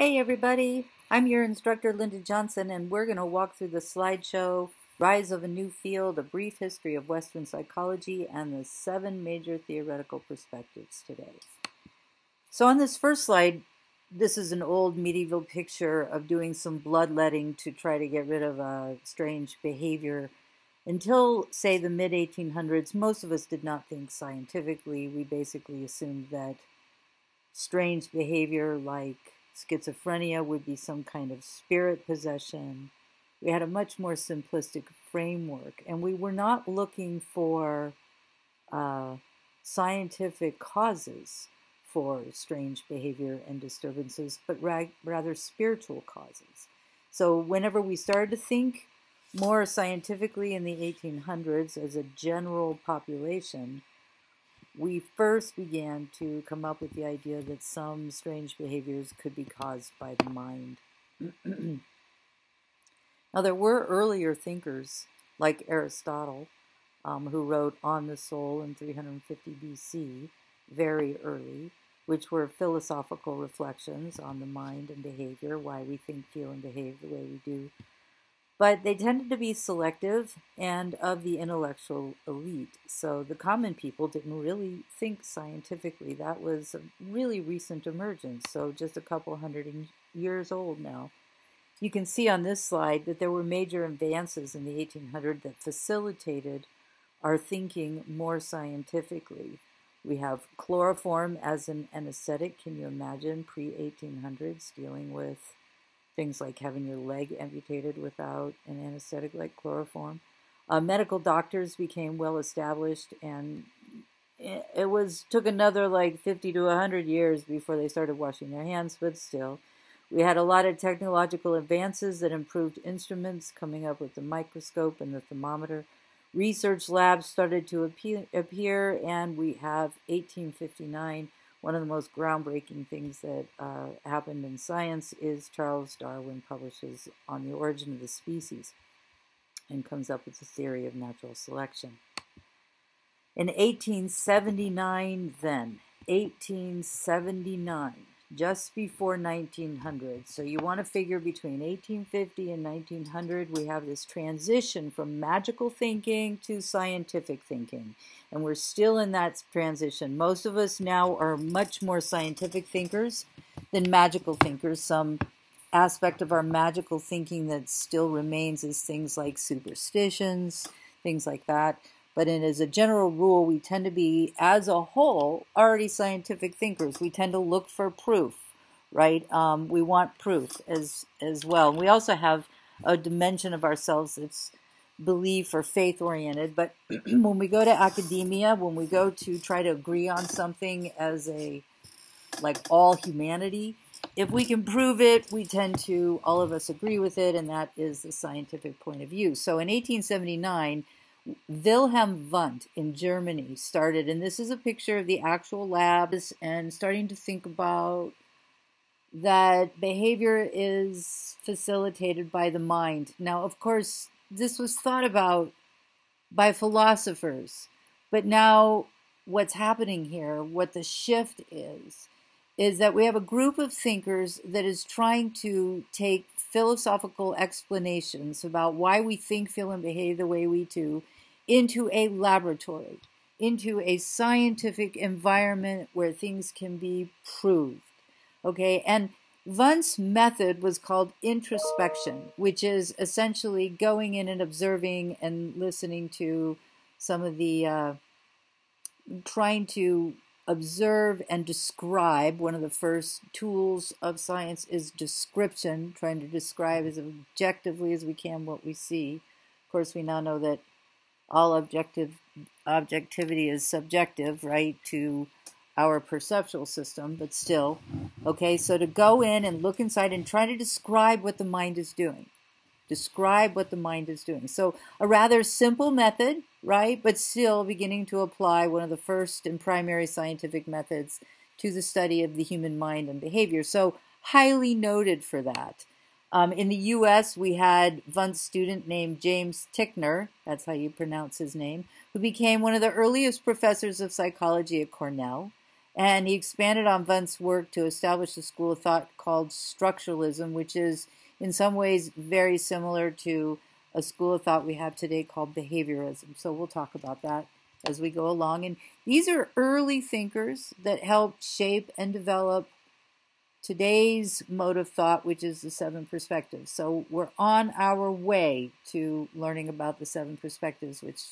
Hey everybody, I'm your instructor Linda Johnson and we're going to walk through the slideshow Rise of a New Field, A Brief History of Western Psychology and the seven major theoretical perspectives today. So on this first slide, this is an old medieval picture of doing some bloodletting to try to get rid of a strange behavior. Until, say, the mid 1800s, most of us did not think scientifically. We basically assumed that strange behavior like Schizophrenia would be some kind of spirit possession. We had a much more simplistic framework, and we were not looking for uh, scientific causes for strange behavior and disturbances, but ra rather spiritual causes. So, whenever we started to think more scientifically in the 1800s as a general population, we first began to come up with the idea that some strange behaviors could be caused by the mind. now, there were earlier thinkers like Aristotle, um, who wrote On the Soul in 350 BC, very early, which were philosophical reflections on the mind and behavior, why we think, feel, and behave the way we do but they tended to be selective and of the intellectual elite. So the common people didn't really think scientifically. That was a really recent emergence, so just a couple hundred years old now. You can see on this slide that there were major advances in the 1800s that facilitated our thinking more scientifically. We have chloroform as an anesthetic. Can you imagine pre 1800s dealing with things like having your leg amputated without an anesthetic like chloroform. Uh, medical doctors became well established, and it was took another like 50 to 100 years before they started washing their hands, but still. We had a lot of technological advances that improved instruments, coming up with the microscope and the thermometer. Research labs started to appear, and we have 1859 one of the most groundbreaking things that uh, happened in science is Charles Darwin publishes On the Origin of the Species and comes up with the theory of natural selection. In 1879, then, 1879, just before 1900. So you want to figure between 1850 and 1900, we have this transition from magical thinking to scientific thinking. And we're still in that transition. Most of us now are much more scientific thinkers than magical thinkers. Some aspect of our magical thinking that still remains is things like superstitions, things like that. But as a general rule, we tend to be, as a whole, already scientific thinkers. We tend to look for proof, right? Um, we want proof as as well. We also have a dimension of ourselves that's belief or faith oriented. But when we go to academia, when we go to try to agree on something as a like all humanity, if we can prove it, we tend to all of us agree with it, and that is the scientific point of view. So in 1879 Wilhelm Wundt in Germany started, and this is a picture of the actual labs and starting to think about that behavior is facilitated by the mind. Now, of course, this was thought about by philosophers, but now what's happening here, what the shift is, is that we have a group of thinkers that is trying to take philosophical explanations about why we think, feel, and behave the way we do into a laboratory, into a scientific environment where things can be proved. Okay, and Wundt's method was called introspection, which is essentially going in and observing and listening to some of the, uh, trying to observe and describe. One of the first tools of science is description, trying to describe as objectively as we can what we see. Of course, we now know that all objective objectivity is subjective, right, to our perceptual system, but still. Okay, so to go in and look inside and try to describe what the mind is doing. Describe what the mind is doing. So, a rather simple method, right? But still beginning to apply one of the first and primary scientific methods to the study of the human mind and behavior. So, highly noted for that. Um, in the U.S., we had Wundt's student named James Titchener, that's how you pronounce his name, who became one of the earliest professors of psychology at Cornell. And he expanded on Wundt's work to establish a school of thought called structuralism, which is in some ways very similar to a school of thought we have today called behaviorism. So we'll talk about that as we go along. And these are early thinkers that helped shape and develop today's mode of thought, which is the seven perspectives. So we're on our way to learning about the seven perspectives, which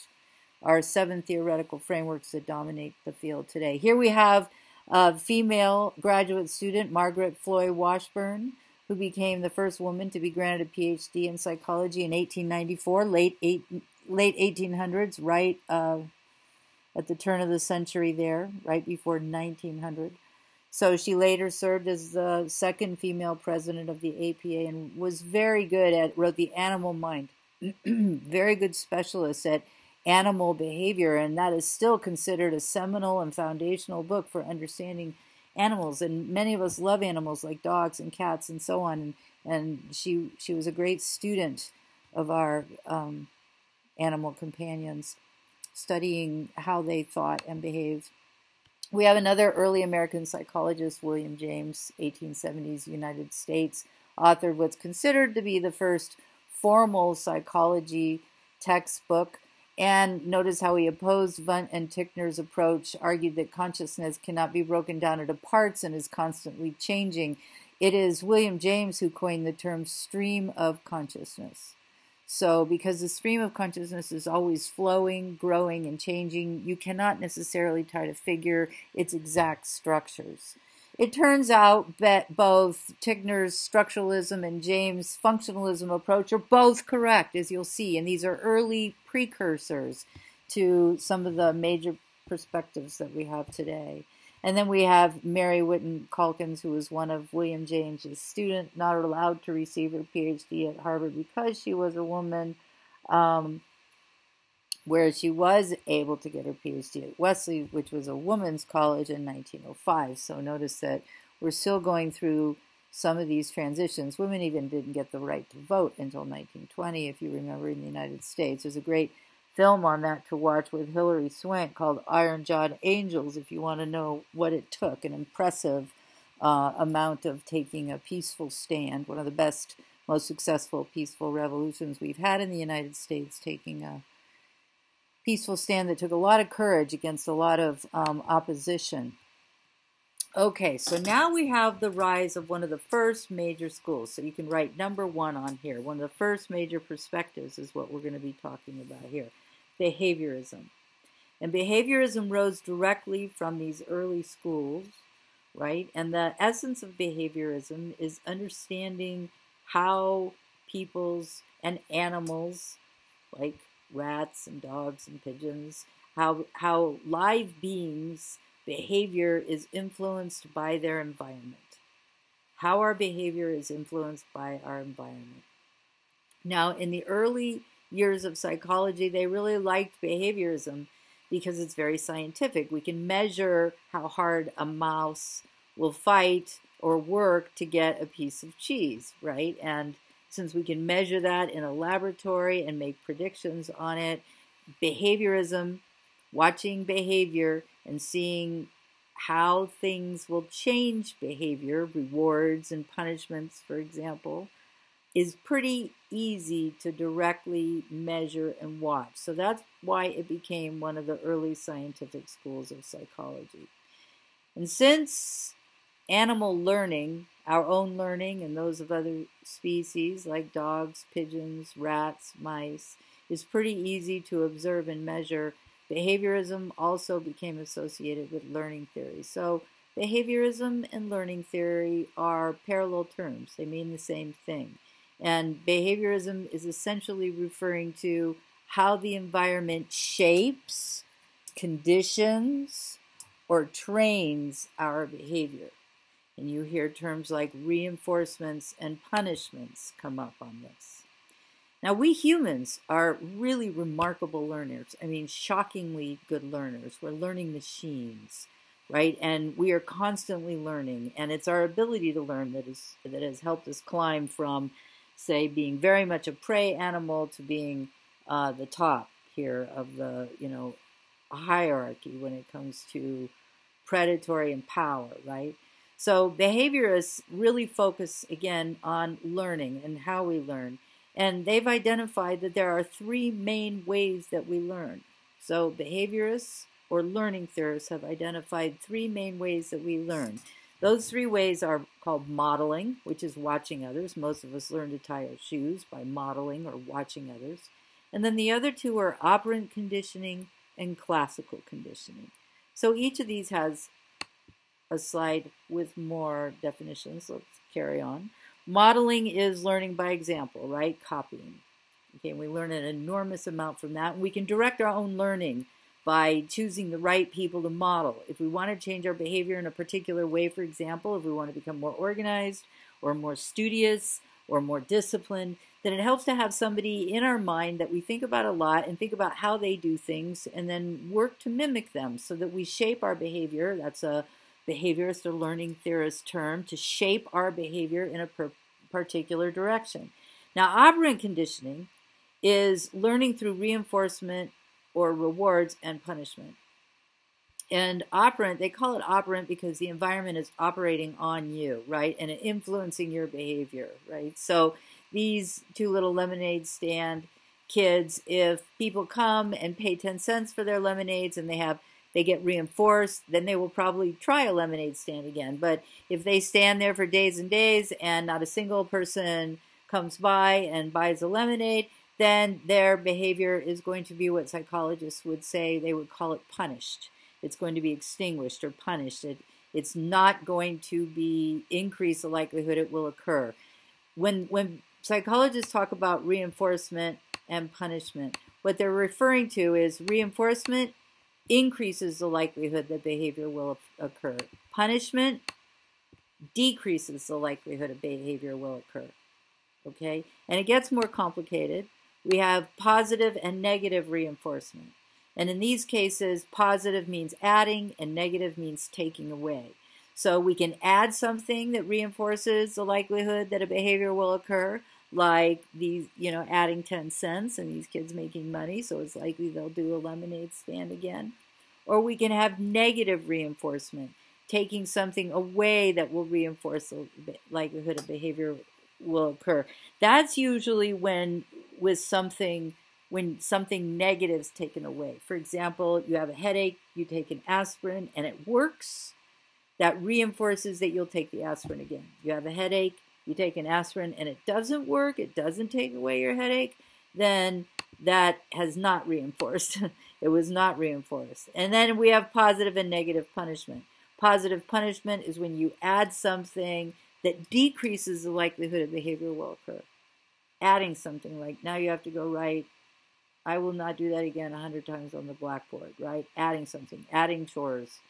are seven theoretical frameworks that dominate the field today. Here we have a female graduate student, Margaret Floy Washburn, who became the first woman to be granted a PhD in psychology in 1894, late eight, late 1800s, right uh, at the turn of the century there, right before 1900. So she later served as the second female president of the APA and was very good at, wrote The Animal Mind, very good specialist at animal behavior, and that is still considered a seminal and foundational book for understanding animals. And many of us love animals like dogs and cats and so on. And she she was a great student of our um, animal companions, studying how they thought and behaved. We have another early American psychologist, William James, 1870s United States, authored what's considered to be the first formal psychology textbook. And notice how he opposed Wundt and Titchener's approach, argued that consciousness cannot be broken down into parts and is constantly changing. It is William James who coined the term stream of consciousness. So, because the stream of consciousness is always flowing, growing, and changing, you cannot necessarily try to figure its exact structures. It turns out that both Titchener's structuralism and James' functionalism approach are both correct, as you'll see, and these are early precursors to some of the major perspectives that we have today. And then we have Mary Whiton Calkins, who was one of William James's students, not allowed to receive her PhD at Harvard because she was a woman, um, where she was able to get her PhD at Wellesley, which was a women's college in 1905. So notice that we're still going through some of these transitions. Women even didn't get the right to vote until 1920, if you remember, in the United States. There's a great film on that to watch with Hilary Swank called Iron Jawed Angels if you want to know what it took an impressive uh, amount of taking a peaceful stand, one of the best, most successful peaceful revolutions we've had in the United States, taking a peaceful stand that took a lot of courage against a lot of um, opposition. Okay, so now we have the rise of one of the first major schools. So you can write number one on here. One of the first major perspectives is what we're going to be talking about here behaviorism. And behaviorism rose directly from these early schools, right? And the essence of behaviorism is understanding how people's and animals, like rats and dogs and pigeons, how, how live beings' behavior is influenced by their environment. How our behavior is influenced by our environment. Now, in the early years of psychology, they really liked behaviorism because it's very scientific. We can measure how hard a mouse will fight or work to get a piece of cheese, right? And since we can measure that in a laboratory and make predictions on it, behaviorism, watching behavior and seeing how things will change behavior, rewards and punishments, for example, is pretty easy to directly measure and watch. So that's why it became one of the early scientific schools of psychology. And since animal learning, our own learning and those of other species like dogs, pigeons, rats, mice, is pretty easy to observe and measure, behaviorism also became associated with learning theory. So behaviorism and learning theory are parallel terms. They mean the same thing. And behaviorism is essentially referring to how the environment shapes, conditions, or trains our behavior. And you hear terms like reinforcements and punishments come up on this. Now, we humans are really remarkable learners. I mean, shockingly good learners. We're learning machines, right? And we are constantly learning. And it's our ability to learn that, is, that has helped us climb from say being very much a prey animal to being uh, the top here of the you know hierarchy when it comes to predatory, and power, right? So behaviorists really focus again on learning and how we learn. And they've identified that there are three main ways that we learn. So behaviorists or learning theorists have identified three main ways that we learn. Those three ways are called modeling, which is watching others. Most of us learn to tie our shoes by modeling or watching others. And then the other two are operant conditioning and classical conditioning. So each of these has a slide with more definitions. Let's carry on. Modeling is learning by example, right? Copying. Okay, we learn an enormous amount from that. We can direct our own learning by choosing the right people to model. If we want to change our behavior in a particular way, for example, if we want to become more organized or more studious or more disciplined, then it helps to have somebody in our mind that we think about a lot and think about how they do things and then work to mimic them so that we shape our behavior. That's a behaviorist or learning theorist term to shape our behavior in a particular direction. Now, operant conditioning is learning through reinforcement or rewards and punishment. And operant, they call it operant because the environment is operating on you, right? And influencing your behavior, right? So these two little lemonade stand kids, if people come and pay 10 cents for their lemonades and they have they get reinforced, then they will probably try a lemonade stand again. But if they stand there for days and days and not a single person comes by and buys a lemonade, then their behavior is going to be what psychologists would say they would call it punished. It's going to be extinguished or punished. It, it's not going to be increase the likelihood it will occur. When when psychologists talk about reinforcement and punishment, what they're referring to is reinforcement increases the likelihood that behavior will occur. Punishment decreases the likelihood of behavior will occur. Okay? And it gets more complicated. We have positive and negative reinforcement. And in these cases, positive means adding and negative means taking away. So we can add something that reinforces the likelihood that a behavior will occor, like these, you know, adding 10 cents and these kids making money, so it's likely they'll do a lemonade stand again. Or we can have negative reinforcement, taking something away that will reinforce the likelihood of behavior will occur. That's usually when with something when something negative is taken away. For example, you have a headache, you take an aspirin and it works. That reinforces that you'll take the aspirin again. You have a headache, you take an aspirin and it doesn't work, it doesn't take away your headache, then that has not reinforced. it was not reinforced. And then we have positive and negative punishment. Positive punishment is when you add something that decreases the likelihood of behavior will occur. Adding something like now you have to go write, I will not do that again a hundred times on the blackboard, right? Adding something, adding chores.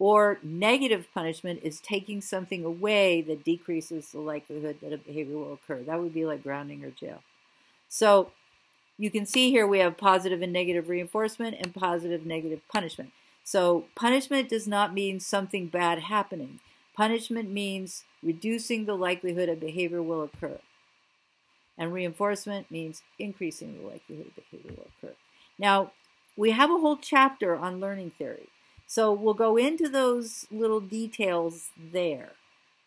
Or negative punishment is taking something away that decreases the likelihood that a behavior will occur. That would be like grounding or jail. So you can see here we have positive and negative reinforcement and positive negative punishment. So punishment does not mean something bad happening. Punishment means reducing the likelihood a behavior will occur. And reinforcement means increasing the likelihood a behavior will occur. Now, we have a whole chapter on learning theory. So we'll go into those little details there.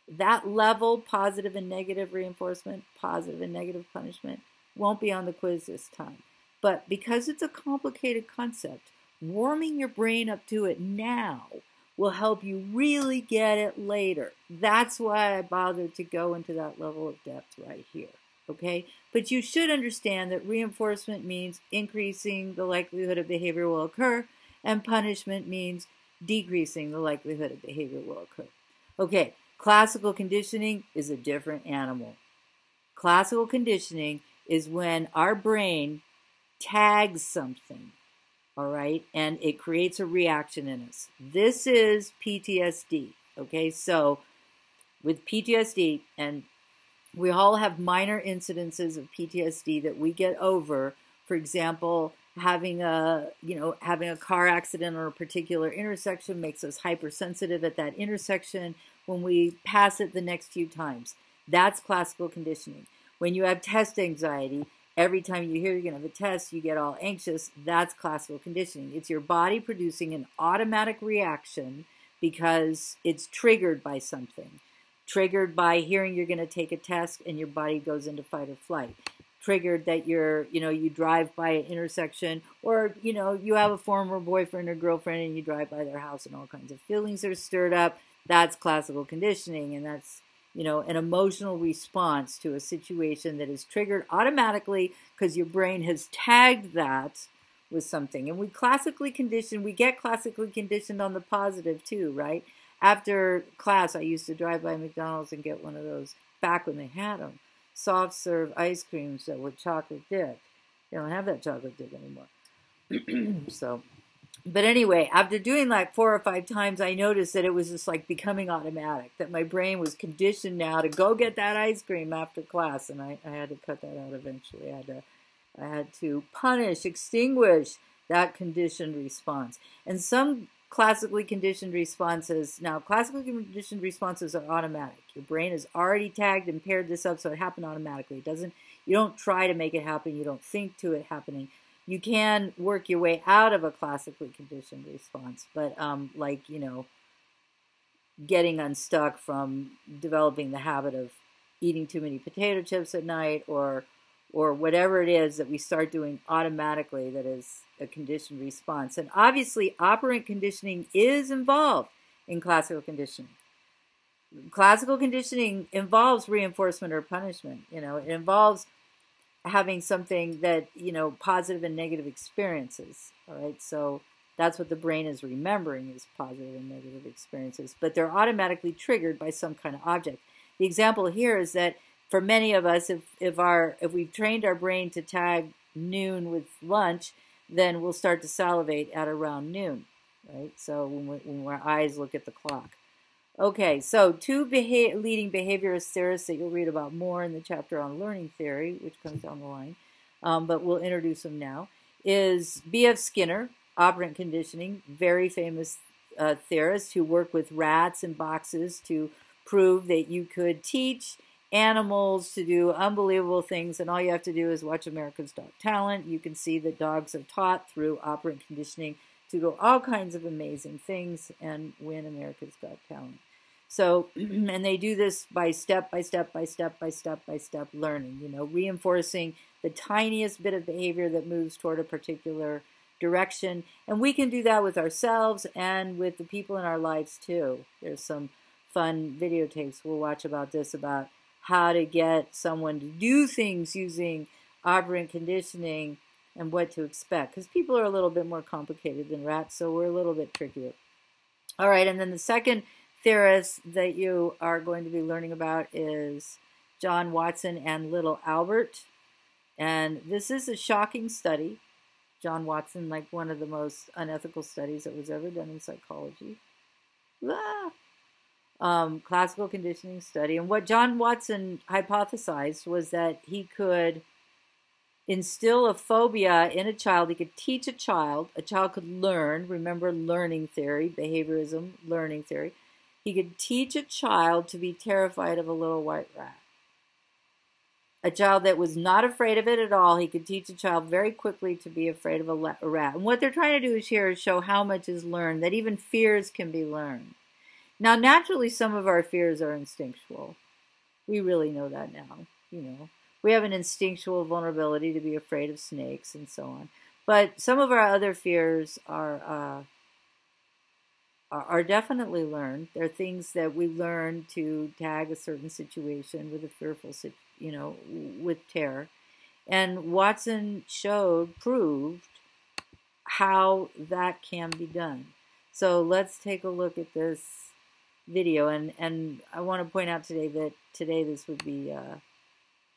That level, positive and negative reinforcement, positive and negative punishment, won't be on the quiz this time. But because it's a complicated concept, warming your brain up to it now will help you really get it later. That's why I bothered to go into that level of depth right here. Okay? But you should understand that reinforcement means increasing the likelihood of behavior will occur and punishment means decreasing the likelihood of behavior will occur. Okay, classical conditioning is a different animal. Classical conditioning is when our brain tags something, all right, and it creates a reaction in us. This is PTSD, okay? So with PTSD, and we all have minor incidences of PTSD that we get over. For example, having a you know having a car accident or a particular intersection makes us hypersensitive at that intersection when we pass it the next few times that's classical conditioning when you have test anxiety every time you hear you're going to have a test you get all anxious that's classical conditioning it's your body producing an automatic reaction because it's triggered by something. Triggered by hearing you're going to take a test and your body goes into fight or flight. Triggered that you're, you know, you drive by an intersection or, you know, you have a former boyfriend or girlfriend and you drive by their house and all kinds of feelings are stirred up. That's classical conditioning and that's, you know, an emotional response to a situation that is triggered automatically because your brain has tagged that with something. And we classically condition, we get classically conditioned on the positive too, right? After class, I used to drive by McDonald's and get one of those back when they had them soft serve ice creams that were chocolate dipped. They don't have that chocolate dip anymore. so, but anyway, after doing like four or five times, I noticed that it was just like becoming automatic, that my brain was conditioned now to go get that ice cream after class. And I, I had to cut that out eventually. I had to I had to punish, extinguish that conditioned response. And some classically conditioned responses, now classically conditioned responses are automatic. Your brain has already tagged and paired this up so it happened automatically. It doesn't, you don't try to make it happen, you don't think to it happening. You can work your way out of a classically conditioned response, but um, like, you know, getting unstuck from developing the habit of eating too many potato chips at night or or whatever it is that we start doing automatically that is a conditioned response. And obviously, operant conditioning is involved in classical conditioning. Classical conditioning involves reinforcement or punishment. You know, it involves having something that, you know, positive and negative experiences. All right. So that's what the brain is remembering is positive and negative experiences. But they're automatically triggered by some kind of object. The example here is that for many of us, if, if our if we've trained our brain to tag noon with lunch, then we'll start to salivate at around noon, right? So when, we, when our eyes look at the clock. Okay, so two beha leading behaviorist theorists that you'll read about more in the chapter on learning theory, which comes down the line, um, but we'll introduce them now, is B.F. Skinner, operant conditioning, very famous uh, theorist who worked with rats and boxes to prove that you could teach animals to do unbelievable things, and all you have to do is watch America's Dog Talent. You can see that dogs are taught through operant conditioning to do all kinds of amazing things and win America's Got Talent. So, and they do this by step by step by step by step by step learning, you know, reinforcing the tiniest bit of behavior that moves toward a particular direction. And we can do that with ourselves and with the people in our lives too. There's some fun videotapes we'll watch about this about how to get someone to do things using operant conditioning and what to expect. Because people are a little bit more complicated than rats, so we're a little bit trickier. All right, and then the second theorist that you are going to be learning about is John Watson and little Albert. And this is a shocking study. John Watson, like one of the most unethical studies that was ever done in psychology. Ah, um, classical conditioning study. And what John Watson hypothesized was that he could instill a phobia in a child. He could teach a child, a child could learn, remember learning theory, behaviorism, learning theory. He could teach a child to be terrified of a little white rat. A child that was not afraid of it at all, he could teach a child very quickly to be afraid of a, rat. And what they're trying to do is here is show how much is learned, that even fears can be learned. Now, naturally, some of our fears are instinctual. We really know that now. You know, we have an instinctual vulnerability to be afraid of snakes and so on. But some of our other fears are uh, are definitely learned. They're things that we learn to tag a certain situation with a fearful, you know, with terror. And Watson showed, proved how that can be done. So let's take a look at this video. And, and I want to point out today that today this would be uh,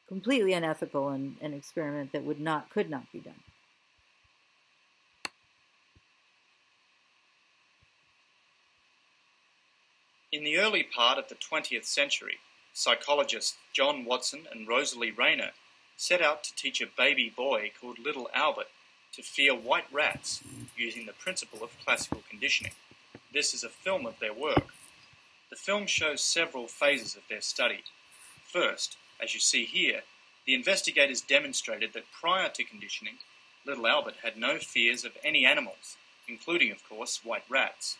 completely unethical and an experiment that would not, could not be done. In the early part of the 20th century, psychologists John Watson and Rosalie Rayner set out to teach a baby boy called Little Albert to fear white rats using the principle of classical conditioning. This is a film of their work. The film shows several phases of their study. First, as you see here, the investigators demonstrated that prior to conditioning, little Albert had no fears of any animals, including, of course, white rats.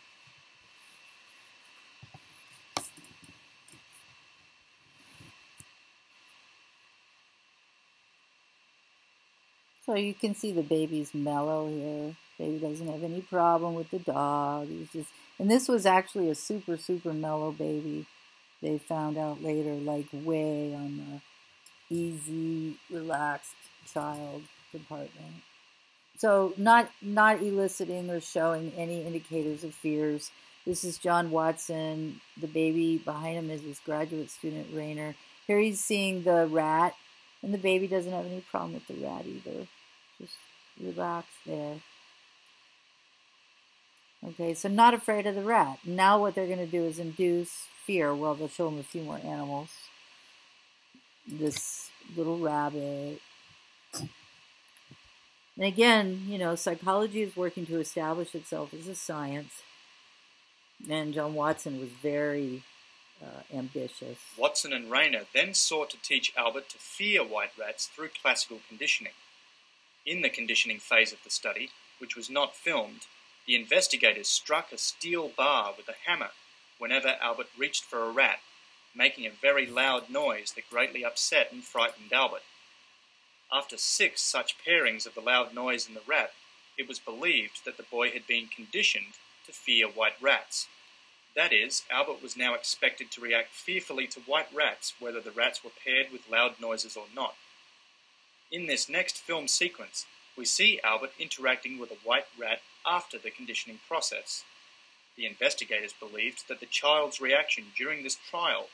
So you can see the baby's mellow here. Baby doesn't have any problem with the dog. He's just, and this was actually a super, super mellow baby. They found out later, like way on the easy, relaxed child department. So not not eliciting or showing any indicators of fears. This is John Watson. The baby behind him is his graduate student Rayner. Here he's seeing the rat, and the baby doesn't have any problem with the rat either. Just relax there. Okay, so not afraid of the rat. Now what they're going to do is induce fear. Well, they'll show him a few more animals. This little rabbit. And again, you know, psychology is working to establish itself as a science. And John Watson was very uh, ambitious. Watson and Rayner then sought to teach Albert to fear white rats through classical conditioning. In the conditioning phase of the study, which was not filmed, the investigators struck a steel bar with a hammer whenever Albert reached for a rat, making a very loud noise that greatly upset and frightened Albert. After six such pairings of the loud noise and the rat, it was believed that the boy had been conditioned to fear white rats. That is, Albert was now expected to react fearfully to white rats, whether the rats were paired with loud noises or not. In this next film sequence, we see Albert interacting with a white rat after the conditioning process. The investigators believed that the child's reaction during this trial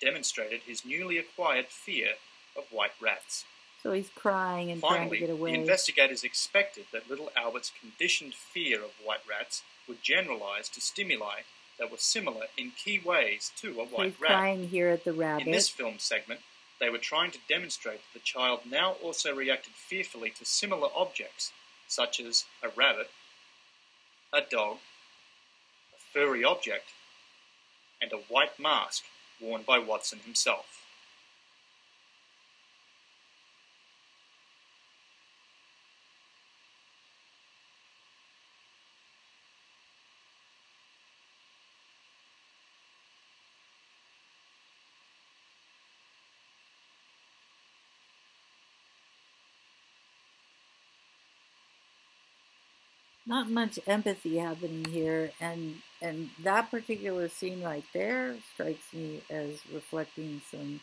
demonstrated his newly acquired fear of white rats. So he's crying and Finally, trying to get away. the investigators expected that little Albert's conditioned fear of white rats would generalize to stimuli that were similar in key ways to a white he's rat. crying here at the rabbit. In this film segment, they were trying to demonstrate that the child now also reacted fearfully to similar objects, such as a rabbit, a dog, a furry object, and a white mask worn by Watson himself. Not much empathy happening here and and that particular scene right there strikes me as reflecting some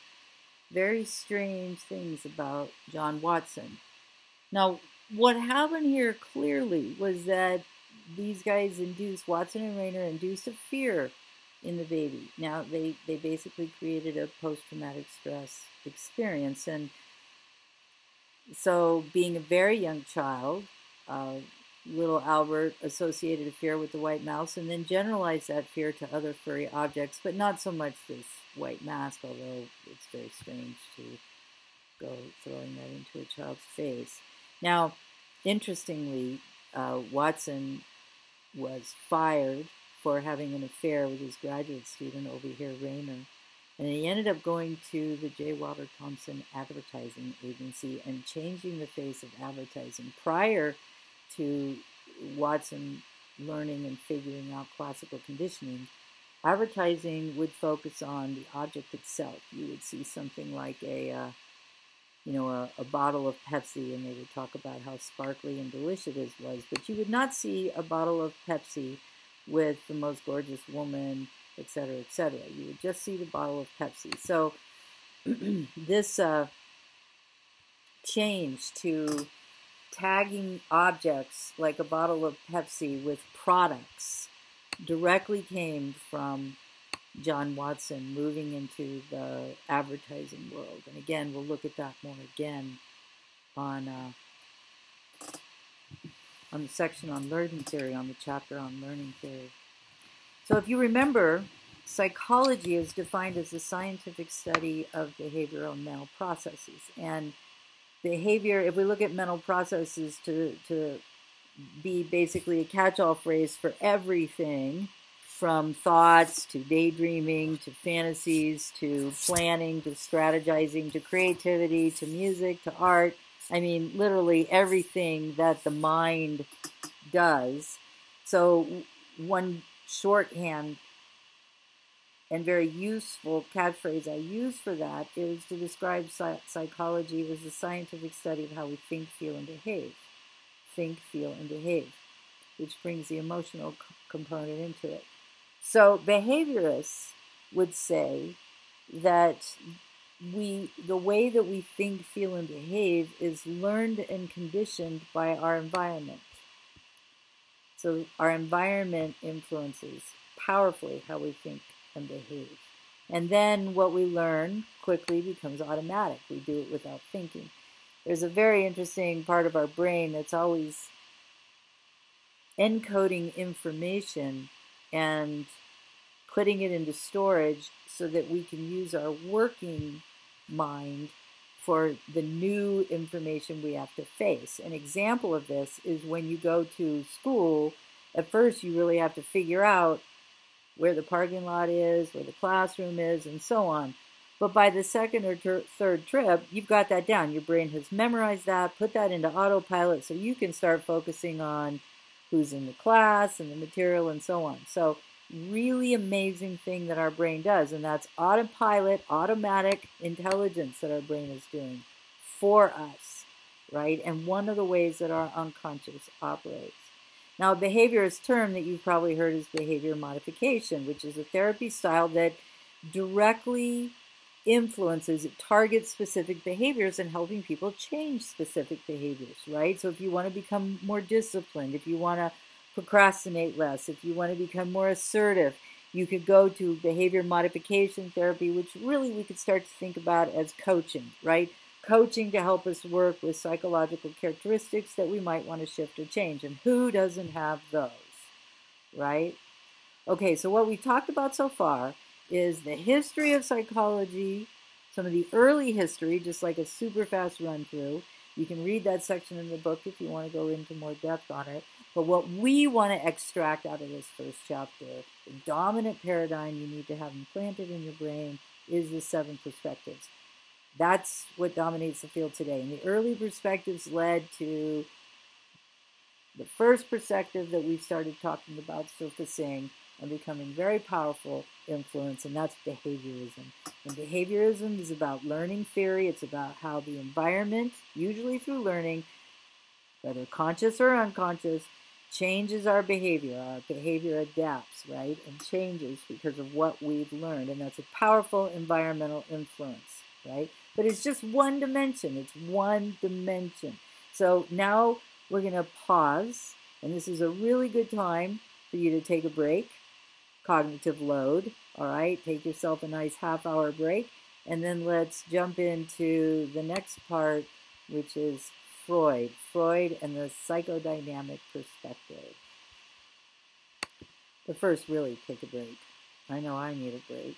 very strange things about John Watson. Now, what happened here clearly was that these guys induced Watson and Rayner induced a fear in the baby. Now they they basically created a post traumatic stress experience and so being a very young child uh, little Albert associated a fear with the white mouse and then generalized that fear to other furry objects, but not so much this white mask, although it's very strange to go throwing that into a child's face. Now, interestingly, uh, Watson was fired for having an affair with his graduate student over here, Rayner. And he ended up going to the J. Walter Thompson Advertising Agency and changing the face of advertising. Prior to Watson learning and figuring out classical conditioning, advertising would focus on the object itself. You would see something like a, uh, you know, a, a, bottle of Pepsi, and they would talk about how sparkly and delicious it was. But you would not see a bottle of Pepsi with the most gorgeous woman, etc., etc. You would just see the bottle of Pepsi. So this uh, change to tagging objects like a bottle of Pepsi with products directly came from John Watson moving into the advertising world. And again, we'll look at that more again on uh, on the section on learning theory, on the chapter on learning theory. So if you remember, psychology is defined as the scientific study of behavioral mental processes. And behavior, if we look at mental processes to, to be basically a catch all phrase for everything from thoughts to daydreaming to fantasies to planning to strategizing to creativity to music to art. I mean, literally everything that the mind does. So, one shorthand and very useful catchphrase I use for that is to describe psychology as the scientific study of how we think, feel, and behave. Think, feel, and behave, which brings the emotional component into it. So behaviorists would say that we the way that we think, feel, and behave is learned and conditioned by our environment. So our environment influences powerfully how we think and behave. And then what we learn quickly becomes automatic. We do it without thinking. There's a very interesting part of our brain that's always encoding information and putting it into storage so that we can use our working mind for the new information we have to face. An example of this is when you go to school, at first you really have to figure out where the parking lot is, where the classroom is, and so on. But by the second or ter- third trip, you've got that down. Your brain has memorized that, put that into autopilot so you can start focusing on who's in the class and the material and so on. So really amazing thing that our brain does, and that's autopilot, automatic intelligence that our brain is doing for us, right? And one of the ways that our unconscious operates. Now, a behaviorist term that you've probably heard is behavior modification, which is a therapy style that directly influences, it targets specific behaviors and helping people change specific behaviors, right? So if you want to become more disciplined, if you want to procrastinate less, if you want to become more assertive, you could go to behavior modification therapy, which really we could start to think about as coaching, right? Coaching to help us work with psychological characteristics that we might want to shift or change. And who doesn't have those, right? Okay, so what we've talked about so far is the history of psychology, some of the early history, just like a super fast run through. You can read that section in the book if you want to go into more depth on it. But what we want to extract out of this first chapter, the dominant paradigm you need to have implanted in your brain is the seven perspectives. That's what dominates the field today. And the early perspectives led to the first perspective that we started talking about surfacing and becoming very powerful influence, and that's behaviorism. And behaviorism is about learning theory, it's about how the environment, usually through learning, whether conscious or unconscious, changes our behavior. Our behavior adapts, right, and changes because of what we've learned. And that's a powerful environmental influence, right? But it's just one dimension. It's one dimension. So now we're going to pause, and this is a really good time for you to take a break. Cognitive load, all right? Take yourself a nice half hour break, and then let's jump into the next part, which is Freud, Freud and the psychodynamic perspective. But first, really take a break. I know I need a break.